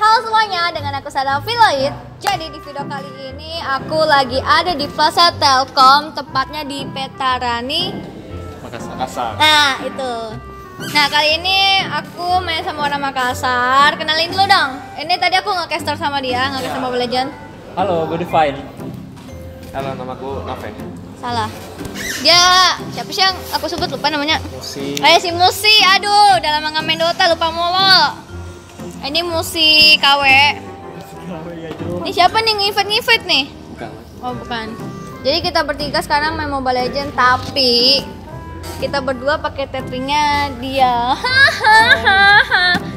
halo semuanya dengan aku Sada Filoid Jadi di video kali ini aku lagi ada di Plaza Telkom Tepatnya di Petarani. Makassar. Makassar. Nah itu. Nah kali ini aku main sama orang Makassar. Kenalin dulu dong. Ini tadi aku nge-caster sama dia, nge-caster Mobile Legend Halo, gue Define. Halo, namaku Nove. Salah. Dia, siapa sih yang aku sebut? Lupa namanya. Musi. Eh si Musi, aduh udah lama nggak main Dota. Lupa mulu Ini Musi KW Ini siapa nih nge-invite nih? Bukan. Oh bukan. Jadi kita bertiga sekarang main Mobile Legend tapi kita berdua pakai tetringnya dia. Hahaha.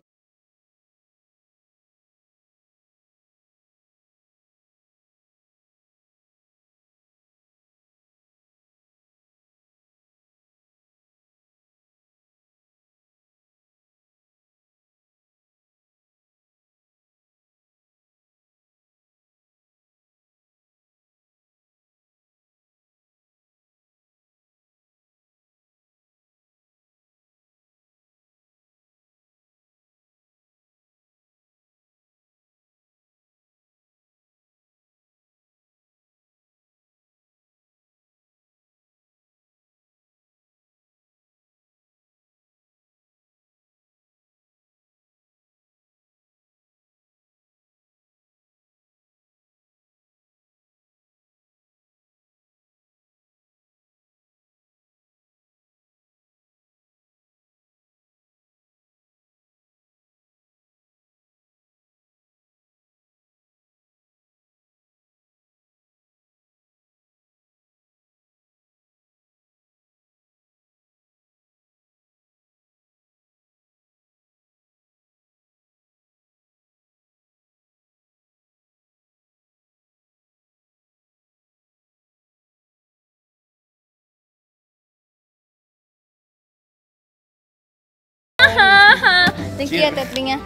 Thank you ya tetringnya.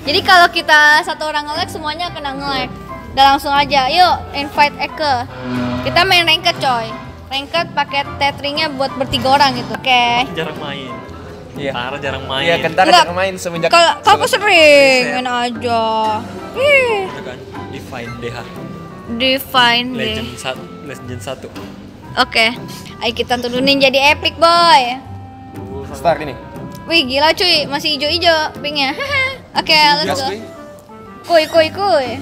Jadi kalau kita satu orang nge-lag semuanya kena nge-lag. Udah langsung aja, yuk invite Eke. Kita main ranked coy. Ranked pakai tetringnya buat bertiga orang gitu. Oke. Jarang main. Iya. Tara jarang main. Iya, kentar Enggak. jarang main semenjak Kalau kamu semenjak- sering main aja. Ih, kan Define DH. define deh. Legend satu. Legend satu. Oke. Ayo kita turunin jadi epic boy. Start ini. Wih gila cuy, masih hijau-hijau pinknya. Oke, let's Gas, go. Kuy, kuy, kuy.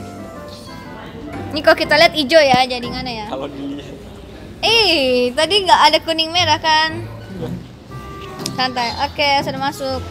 Ini kalau kita lihat hijau ya jadingannya ya. Kalau dilihat. Eh, tadi nggak ada kuning merah kan? Santai. Oke, sudah masuk.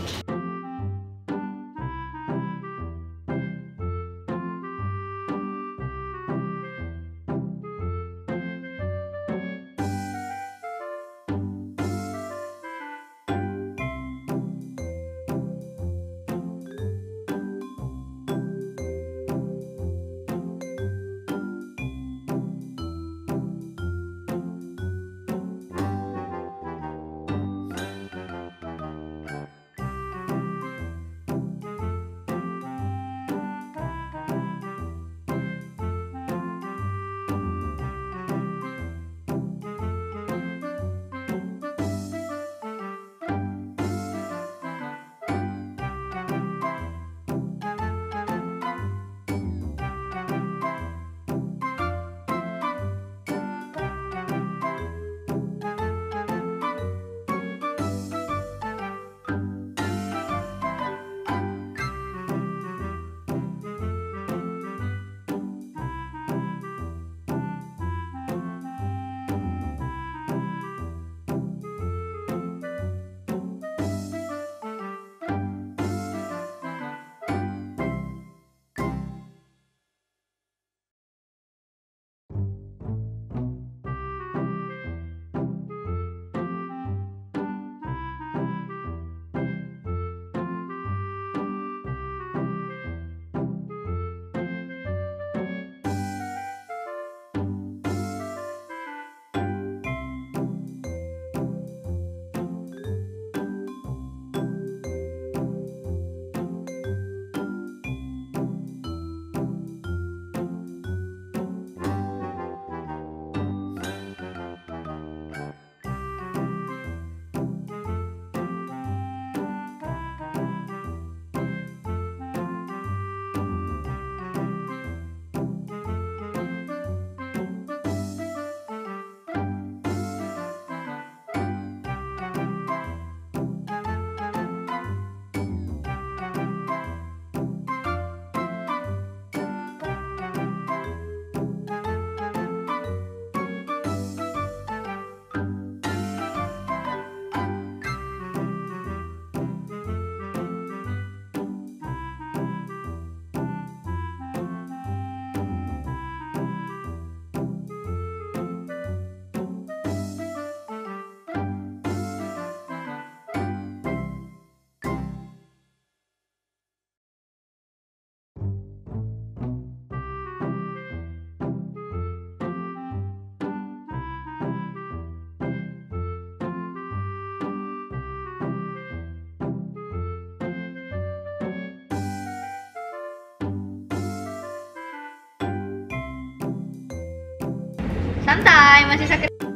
Santai, masih sakit.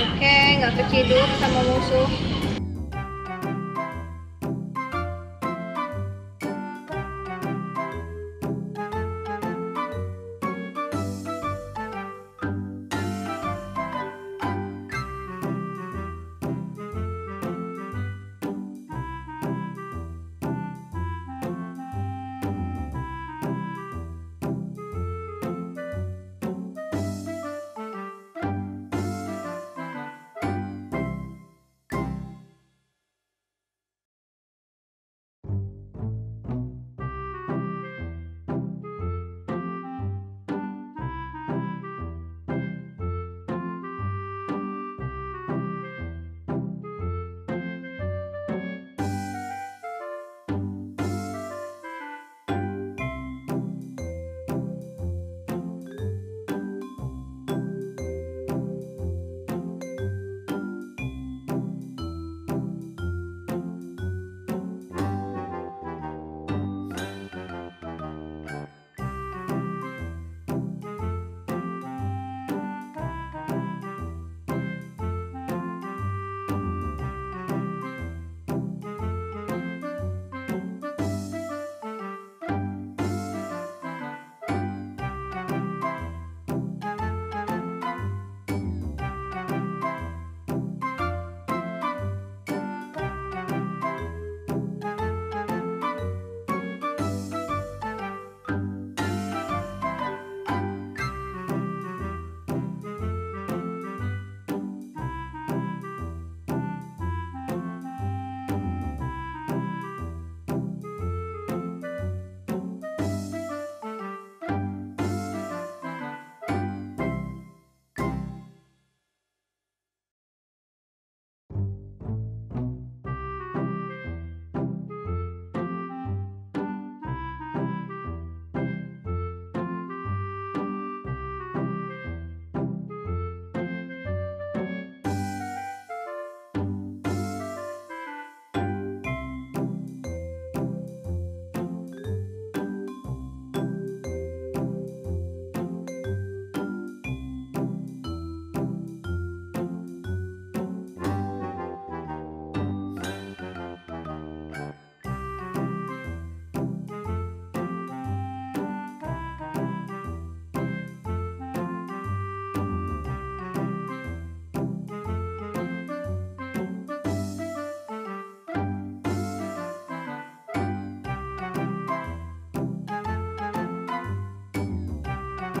Oke, nggak keciduk sama musuh.